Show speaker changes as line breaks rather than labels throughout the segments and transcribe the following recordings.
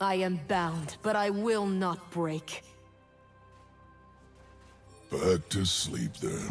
I am bound, but I will not break.
Back to sleep then.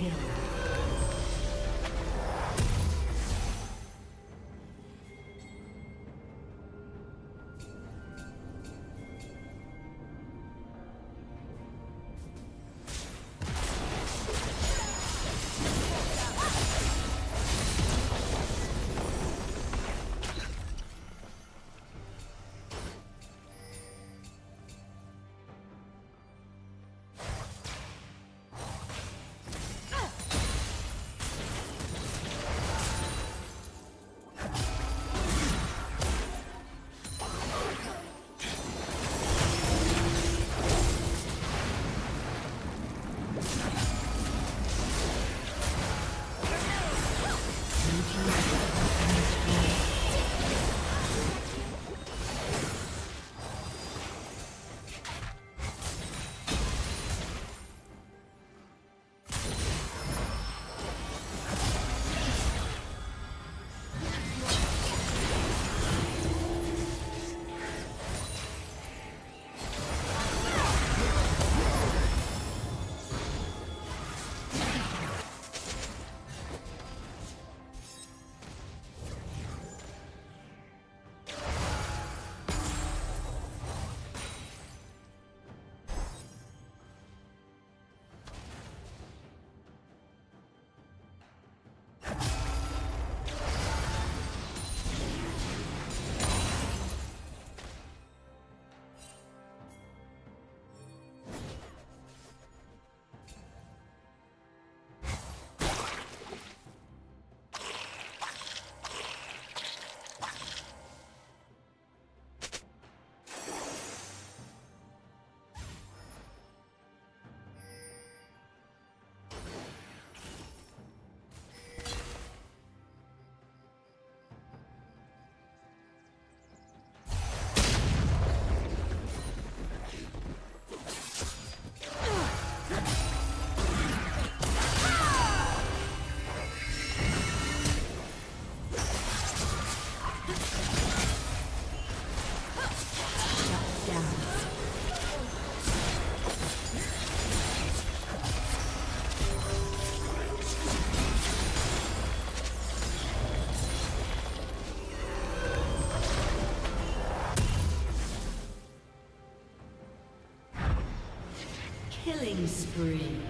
Kill. Spree.